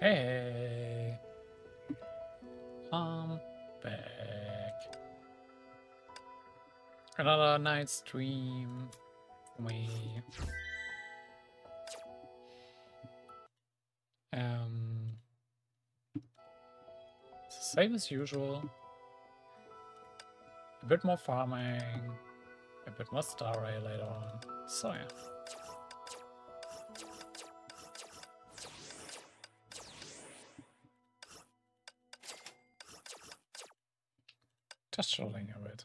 Hey, I'm back. Another night stream. We um same as usual. A bit more farming, a bit more star later on. So yeah. Just chilling a bit.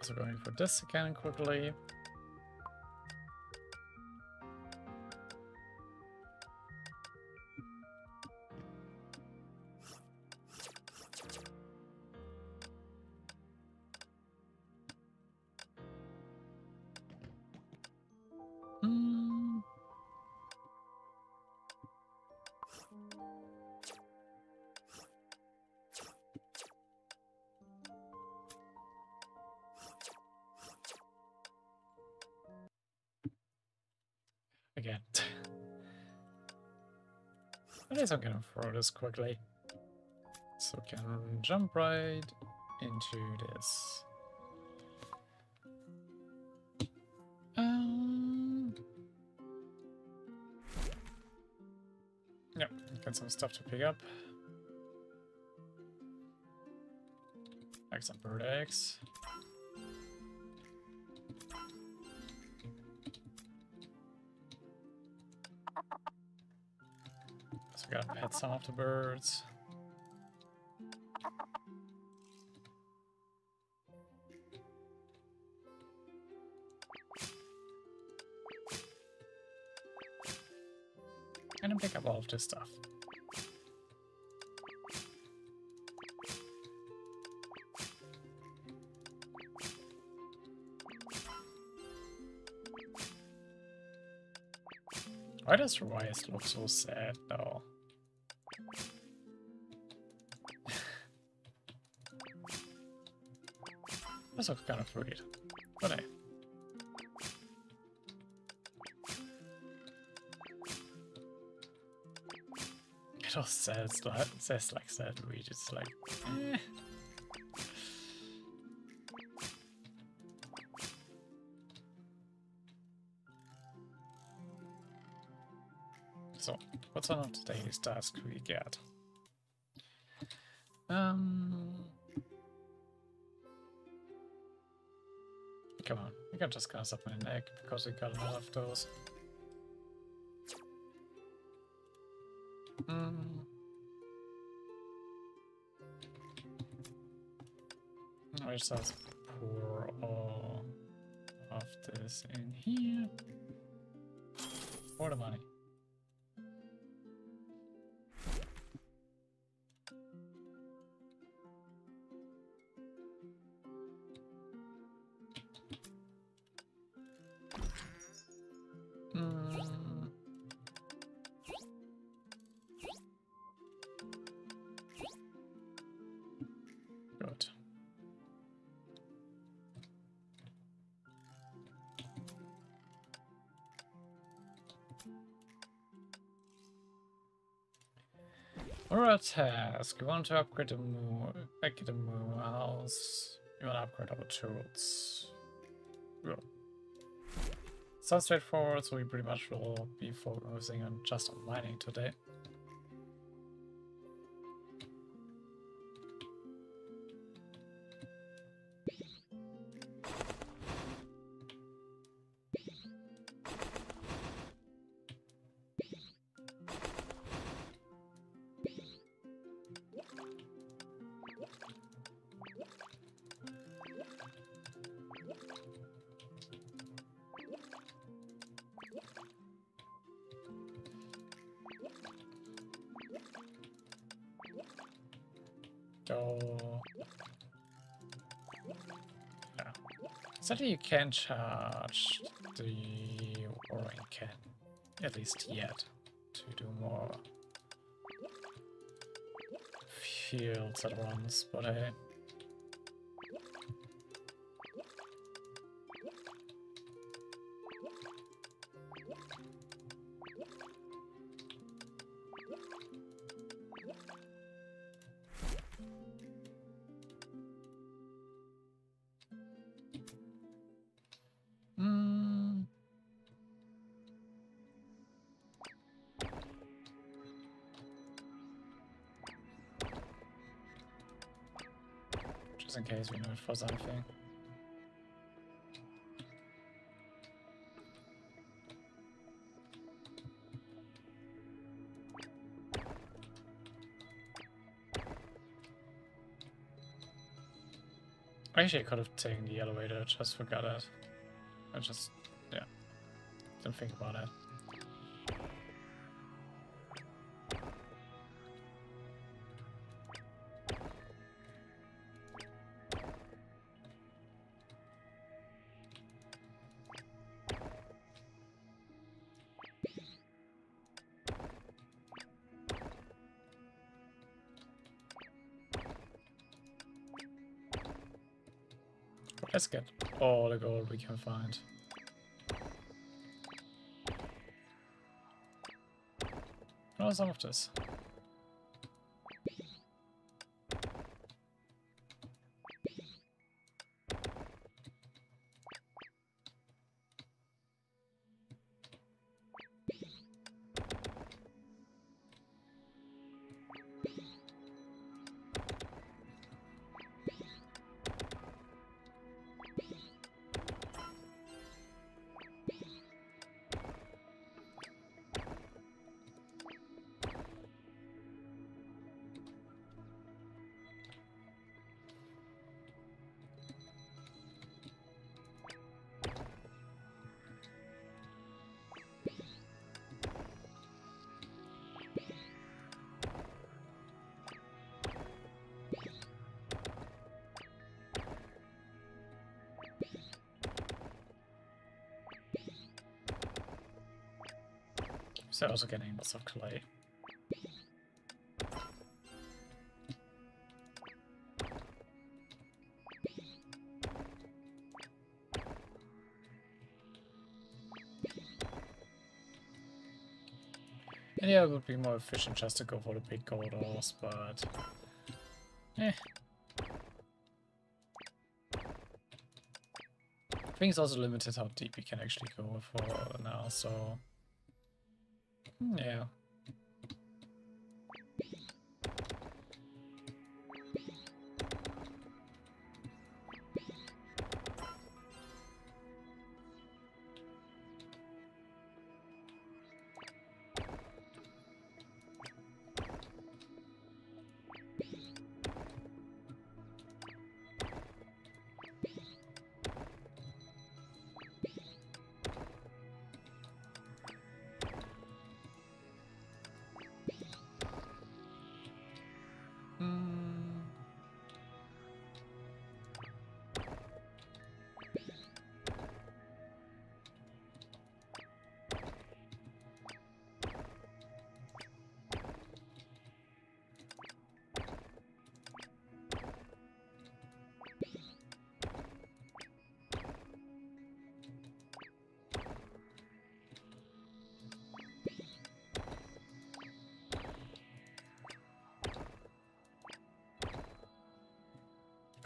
also going for this again quickly. Again. I guess I'm gonna throw this quickly. So we can jump right into this. Um, yep, got some stuff to pick up. Like some bird eggs. So we gotta pet some of the birds. And then pick up all of this stuff. Why does Rice look so sad though? This looks kind of sweet. But hey. It all says like says like read, it's like eh. So, what's on today's task we get? Um, come on, we can just cast up an egg because we got lot of those. Hmm. I just have to pour all of this in here for the money. Alright, task. You want to upgrade the moo, back the moo house. You want to upgrade our tools. Yeah. Sounds straightforward, so we pretty much will be focusing on just on mining today. Sadly, you can't charge the Orin can, at least yet, to do more fields at once, but hey. It for. Actually, I could have taken the elevator, just forgot it. I just, yeah, didn't think about it. Let's get all the gold we can find. Oh, some of this. So also getting lots of clay. And yeah, it would be more efficient just to go for the big gold ores, but... Eh. I think it's also limited how deep we can actually go for now, so... Hmm. Yeah.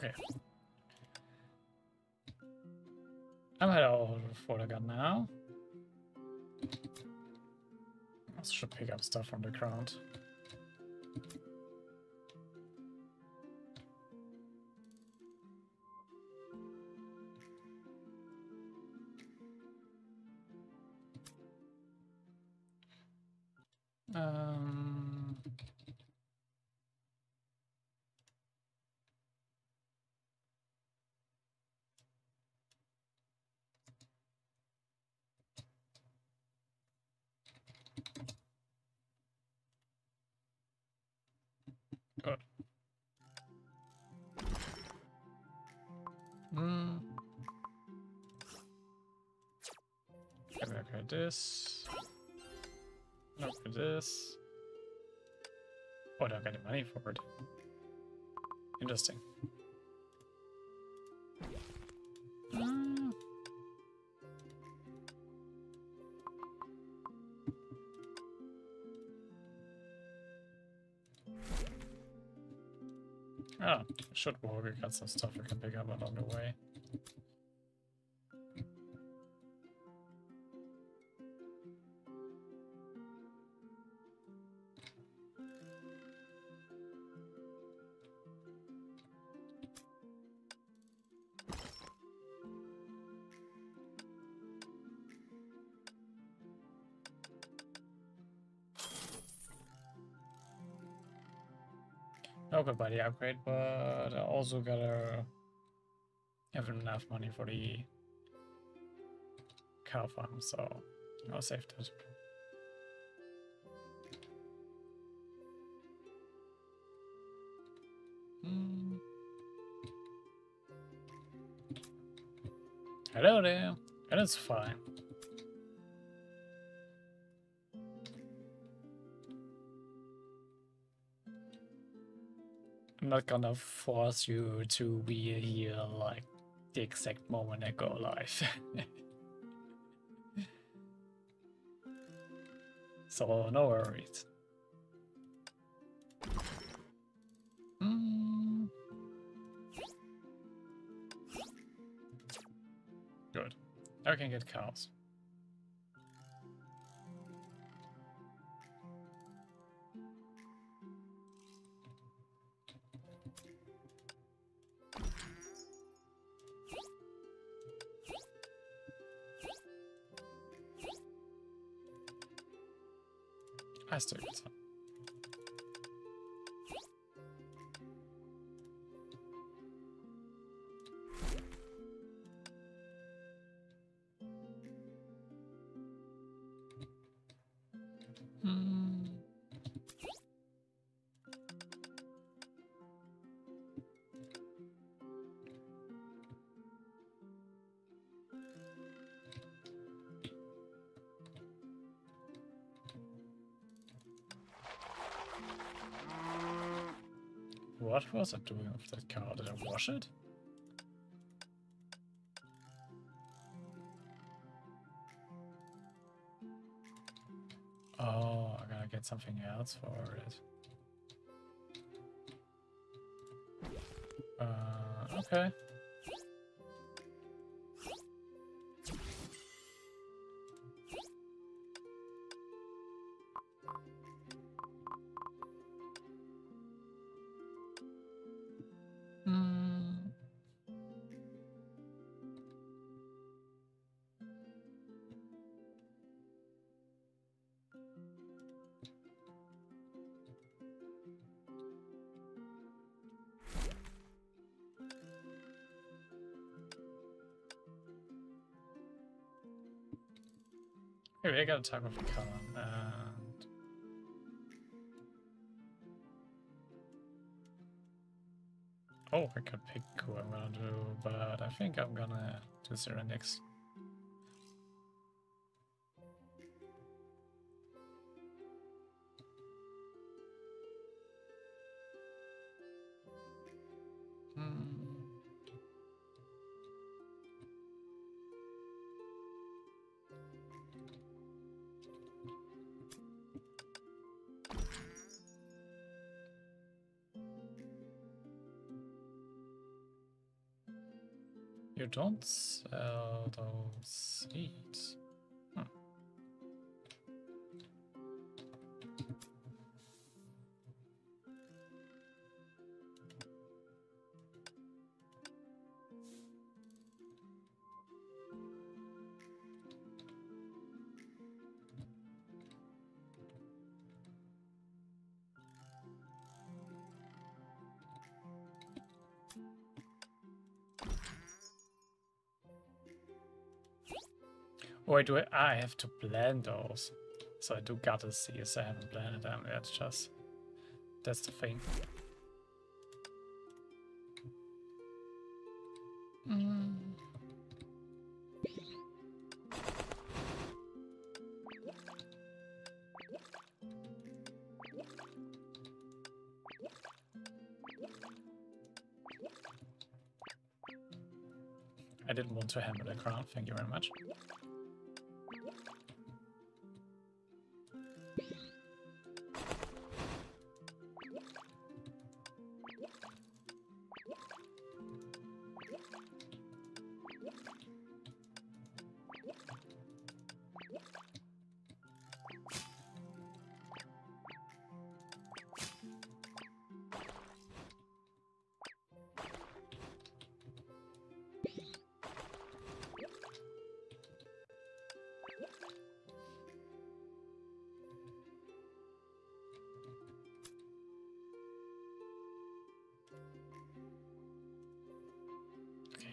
Okay. I'm head over for the gun now. I should pick up stuff from the ground. This? Upgrade this. Oh, don't get any money for it. Interesting. Hmm. Oh, should work. We got some stuff we can pick up along the way. The upgrade, but I also gotta have enough money for the cow farm, so I'll save that. Hmm. Hello there. That is fine. I'm not gonna force you to be here like the exact moment I go live. so no worries. Mm. Good. I can get cows. I still. Was I doing with that car? Did I wash it? Oh, I gotta get something else for it. Uh, okay. Maybe I gotta talk with Colin and Oh, I could pick who I'm gonna do, but I think I'm gonna do Zero next. Don't sell those seeds. Wait, do I, have to blend those? So I do gotta see if I haven't blended them. That's just that's the thing. Mm. I didn't want to hammer the crown, thank you very much.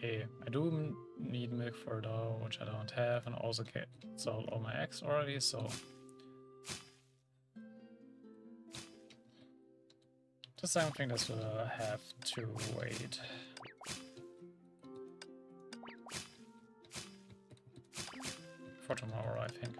Okay, I do need milk for dough, which I don't have, and also get sold all my eggs already, so. Just something that will have to wait. For tomorrow, I think.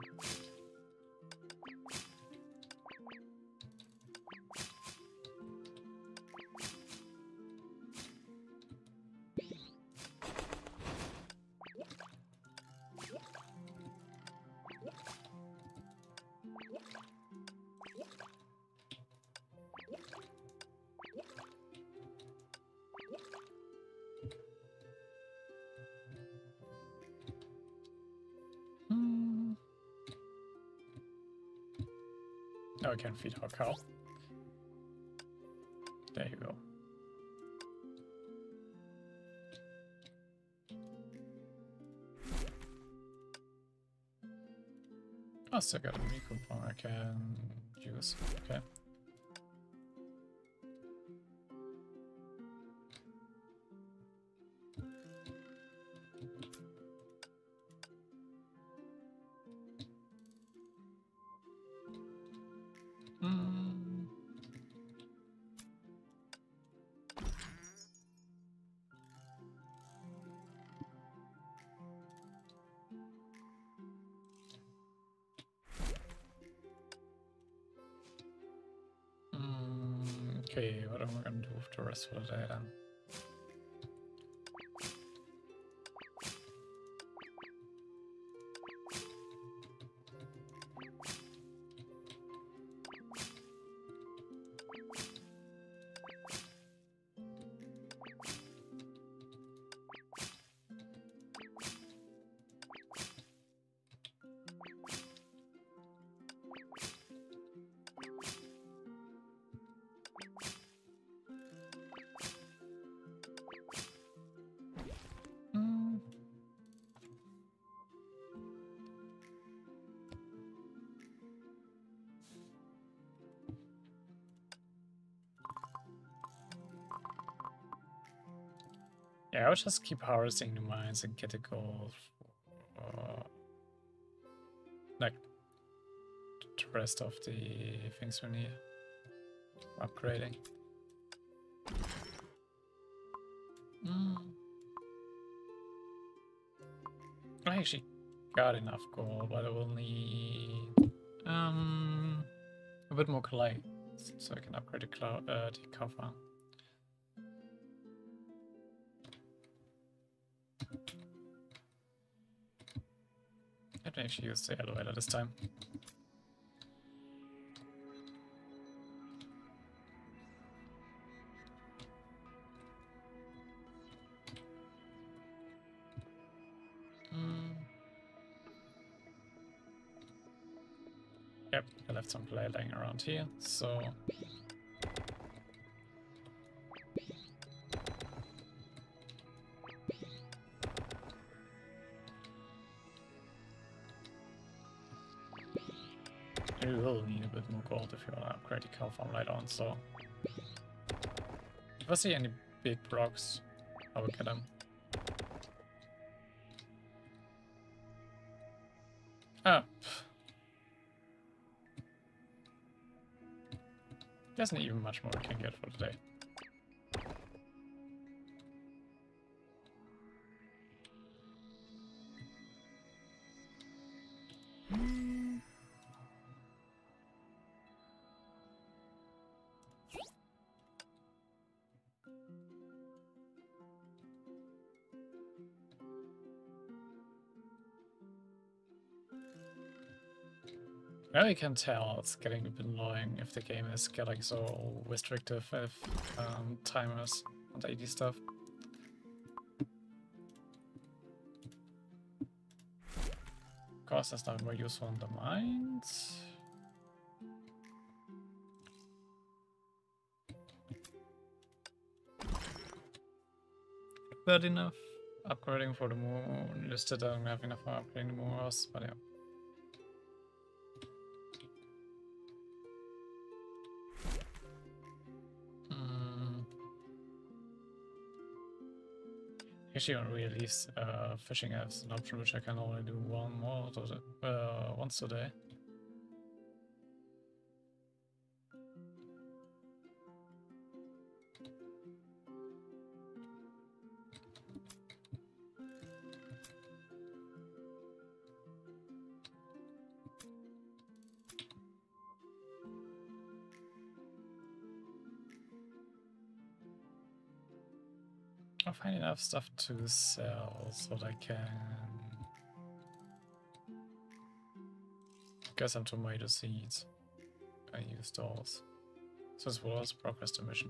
Now we can feed our cow. There you go. I still got a meat coupon I can use. Okay. With the rest I'll just keep harvesting the mines and get the gold. For, like the rest of the things we need. Upgrading. Mm. I actually got enough gold, but I will need um a bit more clay so I can upgrade the, uh, the cow actually use the elevator this time. Mm. Yep, I left some clay laying around here, so if you want to upgrade the cow farm later on, so if I see any big blocks, I will get them. Ah. Isn't even much more we can get for today. You can tell it's getting a bit annoying if the game is getting so restrictive with um, timers and AD stuff. Of course, that's not more useful in the mines. But enough upgrading for the moon. Listed, I don't have enough for upgrading the moon but yeah. Actually, on release, uh, fishing as an option, which I can only do one more uh, once a day. Enough stuff to sell so that I can get some tomato seeds I use those. So this was progress the mission.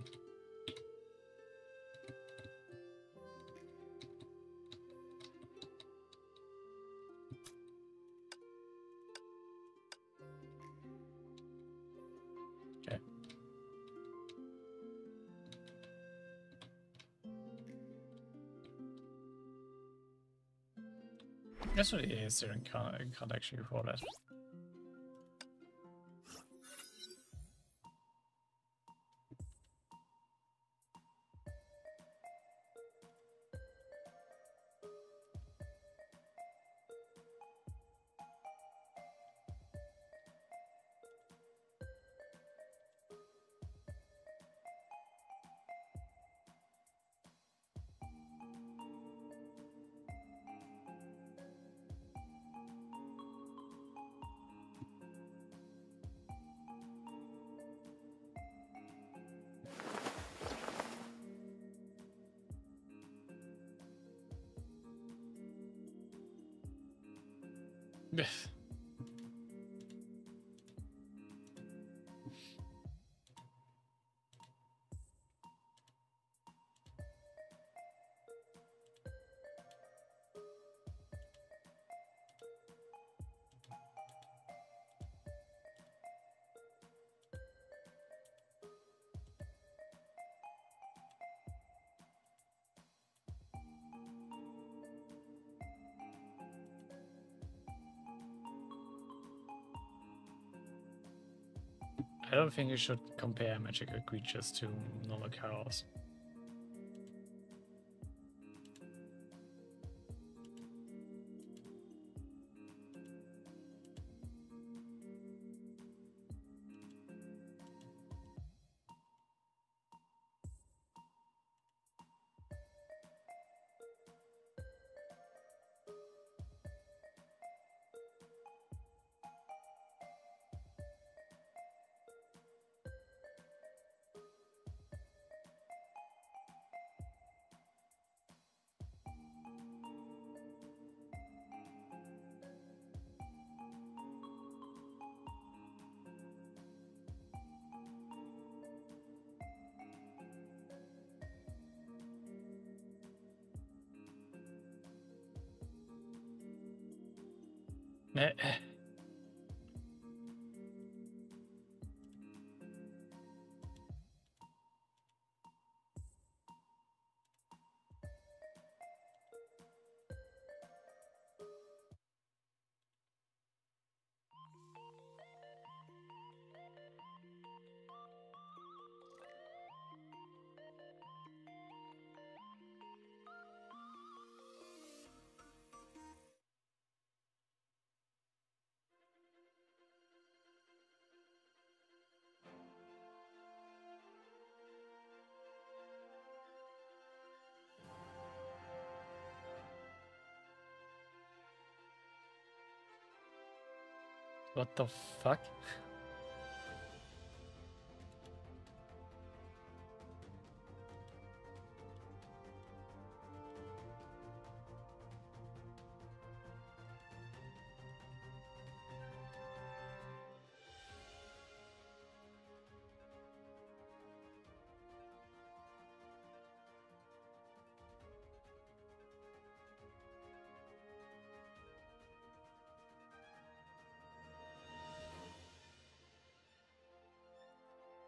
It is there in can't, can't actually afford that. Yeah. I don't think you should compare magical creatures to normal cows. Eh, eh. What the fuck?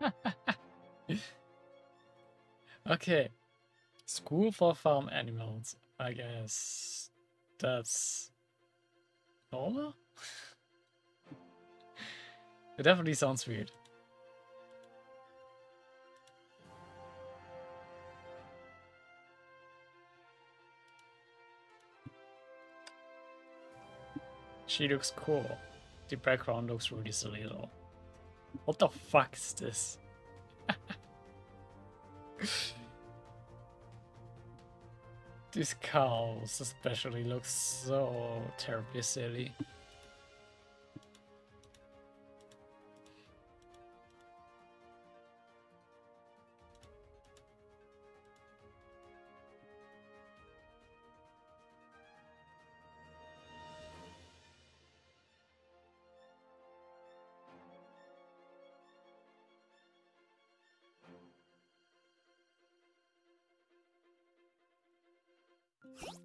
okay. School for farm animals. I guess that's normal? it definitely sounds weird. She looks cool. The background looks really silly though. What the fuck is this? These cows especially look so terribly silly. Hmm. Hmm.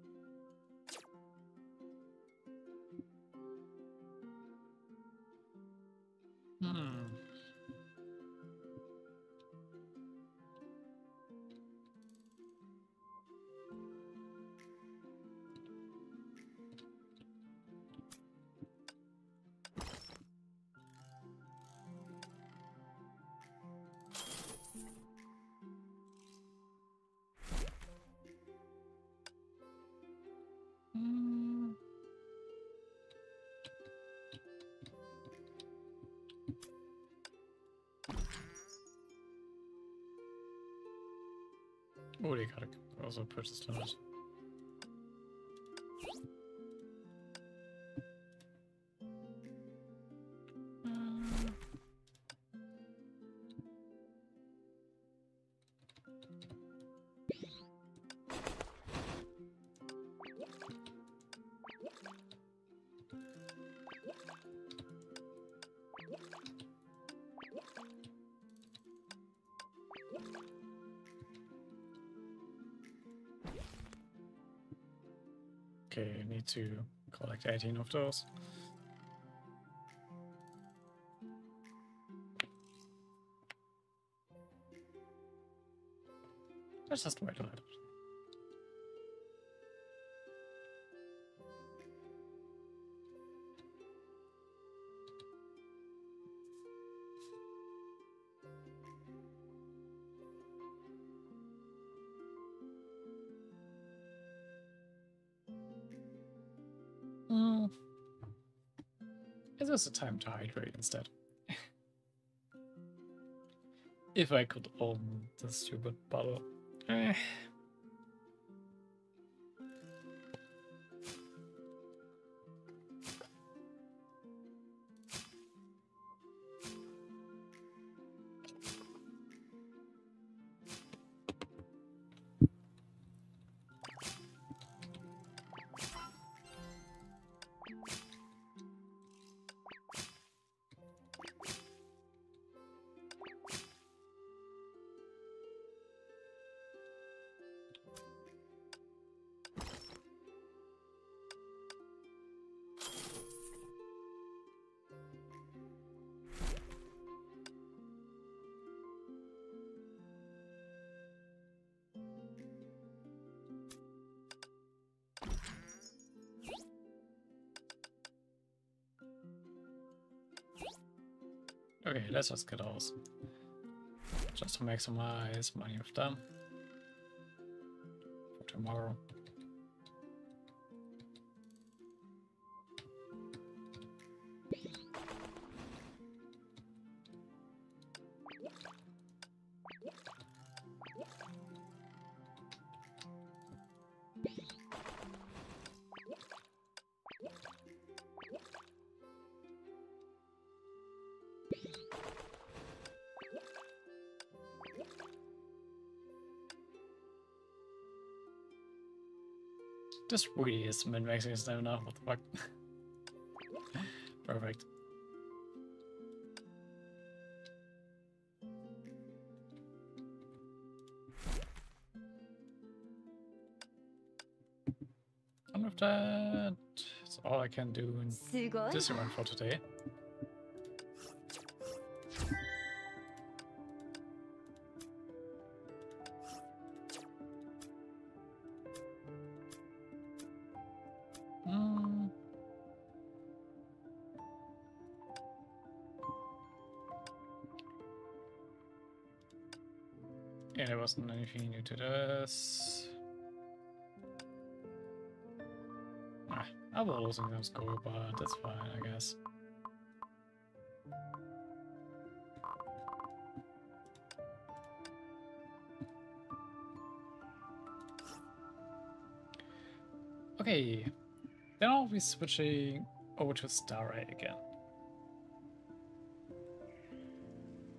Oh, they gotta also purchase those. Okay, I need to collect 18 of those. Let's just wait a little. Is this a time to hydrate instead? if I could own the stupid bottle. Eh. Okay, let's just get those. Just to maximize money of them. For tomorrow. This really is min-maxing his stamina, what the fuck. Perfect. None of that. That's all I can do in this one for today. Wasn't anything new to this. Ah, I will losing them score, but that's fine, I guess. Okay, then I'll be switching over to Star Rail again.